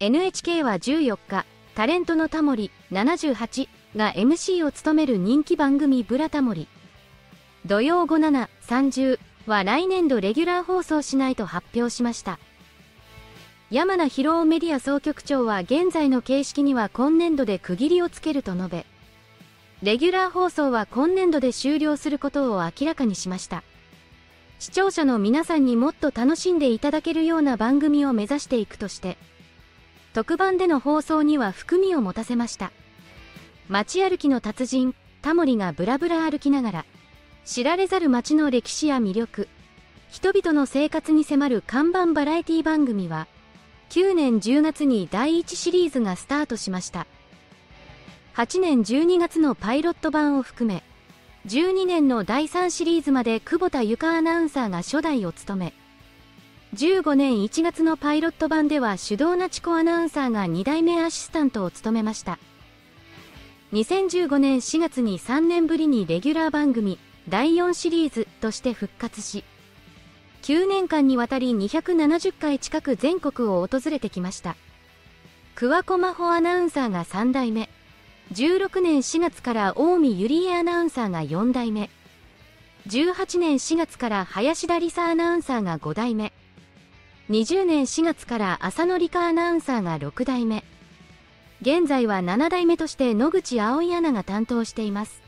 NHK は14日、タレントのタモリ78が MC を務める人気番組ブラタモリ。土曜午7、30は来年度レギュラー放送しないと発表しました。山名博夫メディア総局長は現在の形式には今年度で区切りをつけると述べ、レギュラー放送は今年度で終了することを明らかにしました。視聴者の皆さんにもっと楽しんでいただけるような番組を目指していくとして、特番での放送には含みを持たせました。街歩きの達人、タモリがブラブラ歩きながら、知られざる街の歴史や魅力、人々の生活に迫る看板バラエティ番組は、9年10月に第1シリーズがスタートしました。8年12月のパイロット版を含め、12年の第3シリーズまで久保田由香アナウンサーが初代を務め、15年1月のパイロット版では手動なチコアナウンサーが2代目アシスタントを務めました。2015年4月に3年ぶりにレギュラー番組第4シリーズとして復活し、9年間にわたり270回近く全国を訪れてきました。桑子真帆アナウンサーが3代目、16年4月から近江ゆりえアナウンサーが4代目。18年4月から林田理沙アナウンサーが5代目。20年4月から浅野理香アナウンサーが6代目。現在は7代目として野口葵アナが担当しています。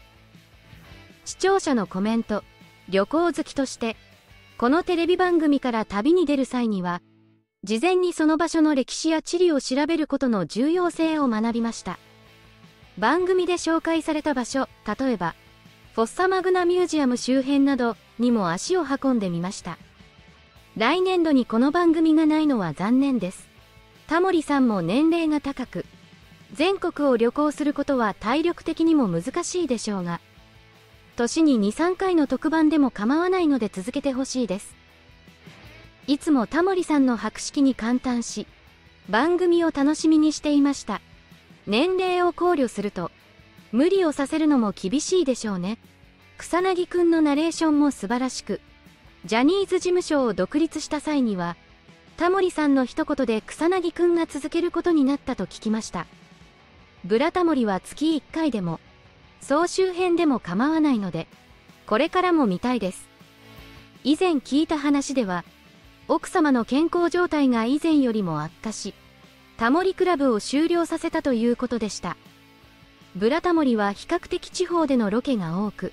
視聴者のコメント、旅行好きとして、このテレビ番組から旅に出る際には、事前にその場所の歴史や地理を調べることの重要性を学びました。番組で紹介された場所、例えば、フォッサマグナミュージアム周辺などにも足を運んでみました。来年度にこの番組がないのは残念です。タモリさんも年齢が高く、全国を旅行することは体力的にも難しいでしょうが、年に2、3回の特番でも構わないので続けてほしいです。いつもタモリさんの博識に感嘆し、番組を楽しみにしていました。年齢を考慮すると、無理をさせるのも厳しいでしょうね。草薙くんのナレーションも素晴らしく、ジャニーズ事務所を独立した際には、タモリさんの一言で草薙くんが続けることになったと聞きました。ブラタモリは月1回でも、総集編でも構わないので、これからも見たいです。以前聞いた話では、奥様の健康状態が以前よりも悪化し、タモリクラブを終了させたということでした。ブラタモリは比較的地方でのロケが多く、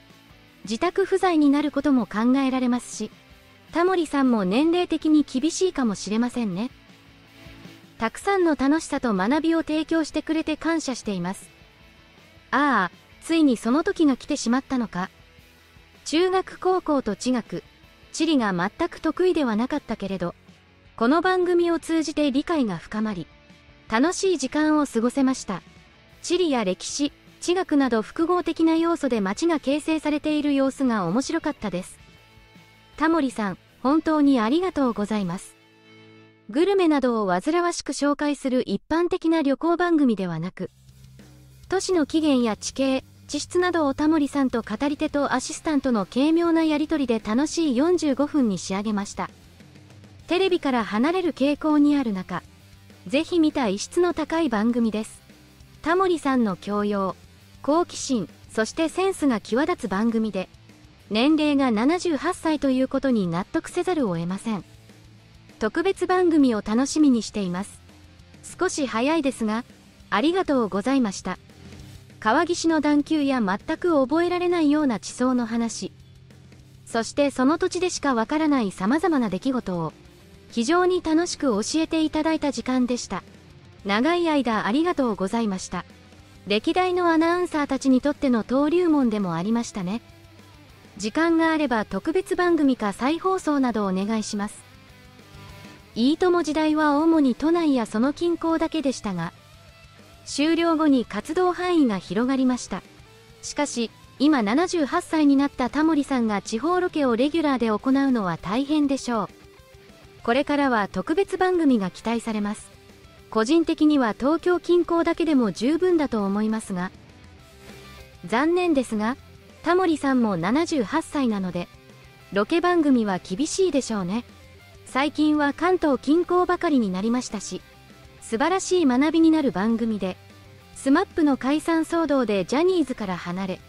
自宅不在になることも考えられますし、タモリさんも年齢的に厳しいかもしれませんね。たくさんの楽しさと学びを提供してくれて感謝しています。ああ、ついにその時が来てしまったのか。中学高校と地学、地理が全く得意ではなかったけれど、この番組を通じて理解が深まり、楽しい時間を過ごせました。地理や歴史、地学など複合的な要素で街が形成されている様子が面白かったです。タモリさん、本当にありがとうございます。グルメなどを煩わしく紹介する一般的な旅行番組ではなく、都市の起源や地形、地質などをタモリさんと語り手とアシスタントの軽妙なやりとりで楽しい45分に仕上げました。テレビから離れる傾向にある中、ぜひ見た異質の高い番組です。タモリさんの教養、好奇心、そしてセンスが際立つ番組で、年齢が78歳ということに納得せざるを得ません。特別番組を楽しみにしています。少し早いですが、ありがとうございました。川岸の段丘や全く覚えられないような地層の話、そしてその土地でしかわからない様々な出来事を、非常に楽しく教えていただいた時間でした。長い間ありがとうございました。歴代のアナウンサーたちにとっての登竜門でもありましたね。時間があれば特別番組か再放送などお願いします。いいとも時代は主に都内やその近郊だけでしたが、終了後に活動範囲が広がりました。しかし、今78歳になったタモリさんが地方ロケをレギュラーで行うのは大変でしょう。これからは特別番組が期待されます。個人的には東京近郊だけでも十分だと思いますが、残念ですが、タモリさんも78歳なので、ロケ番組は厳しいでしょうね。最近は関東近郊ばかりになりましたし、素晴らしい学びになる番組で、SMAP の解散騒動でジャニーズから離れ、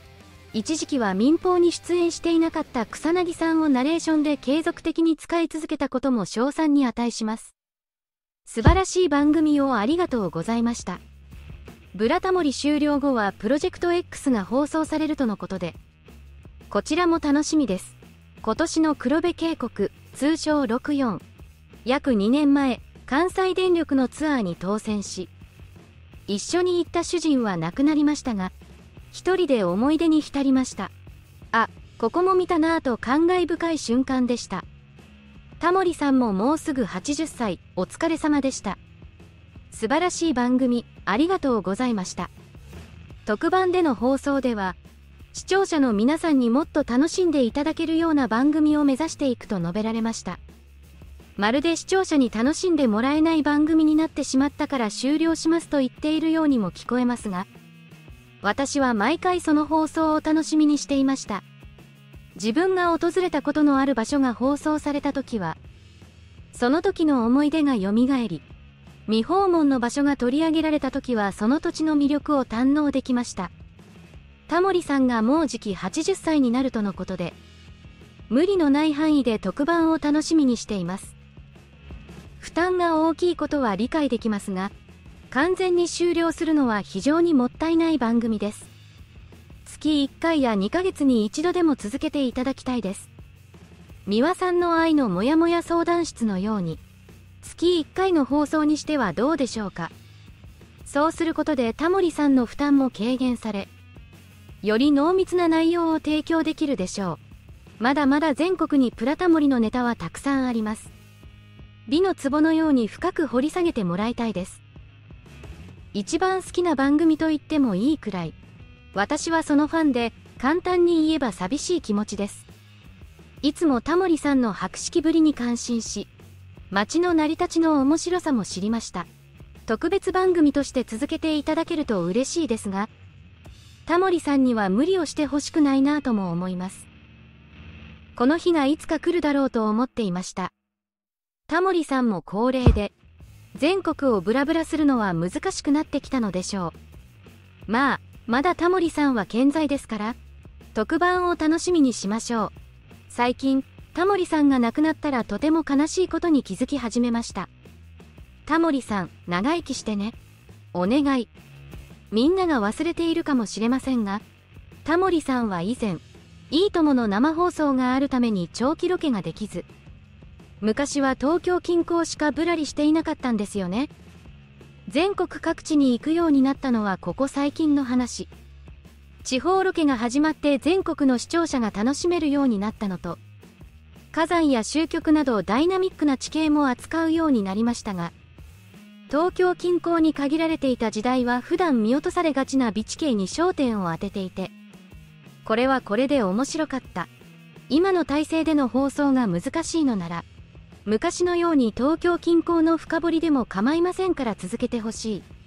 一時期は民放に出演していなかった草薙さんをナレーションで継続的に使い続けたことも賞賛に値します。素晴らしい番組をありがとうございました。ブラタモリ終了後はプロジェクト X が放送されるとのことで、こちらも楽しみです。今年の黒部渓谷、通称64。約2年前、関西電力のツアーに当選し、一緒に行った主人は亡くなりましたが、一人で思い出に浸りました。あ、ここも見たなぁと感慨深い瞬間でした。タモリさんももうすぐ80歳、お疲れ様でした。素晴らしい番組、ありがとうございました。特番での放送では、視聴者の皆さんにもっと楽しんでいただけるような番組を目指していくと述べられました。まるで視聴者に楽しんでもらえない番組になってしまったから終了しますと言っているようにも聞こえますが、私は毎回その放送を楽しみにしていました。自分が訪れたことのある場所が放送された時は、その時の思い出が蘇り、未訪問の場所が取り上げられた時はその土地の魅力を堪能できました。タモリさんがもうじき80歳になるとのことで、無理のない範囲で特番を楽しみにしています。負担が大きいことは理解できますが、完全に終了するのは非常にもったいない番組です。月1回や2ヶ月に一度でも続けていただきたいです。三輪さんの愛のモヤモヤ相談室のように、月1回の放送にしてはどうでしょうか。そうすることでタモリさんの負担も軽減され、より濃密な内容を提供できるでしょう。まだまだ全国にプラタモリのネタはたくさんあります。美の壺のように深く掘り下げてもらいたいです。一番好きな番組と言ってもいいくらい、私はそのファンで、簡単に言えば寂しい気持ちです。いつもタモリさんの博識ぶりに感心し、街の成り立ちの面白さも知りました。特別番組として続けていただけると嬉しいですが、タモリさんには無理をしてほしくないなぁとも思います。この日がいつか来るだろうと思っていました。タモリさんも高齢で、全国をブラブラするのは難しくなってきたのでしょう。まあ、まだタモリさんは健在ですから、特番を楽しみにしましょう。最近、タモリさんが亡くなったらとても悲しいことに気づき始めました。タモリさん、長生きしてね。お願い。みんなが忘れているかもしれませんが、タモリさんは以前、いいともの生放送があるために長期ロケができず、昔は東京近郊しかぶらりしていなかったんですよね。全国各地に行くようになったのはここ最近の話。地方ロケが始まって全国の視聴者が楽しめるようになったのと、火山や終局などダイナミックな地形も扱うようになりましたが、東京近郊に限られていた時代は普段見落とされがちな美地形に焦点を当てていて、これはこれで面白かった。今の体制での放送が難しいのなら、昔のように東京近郊の深掘りでも構いませんから続けてほしい。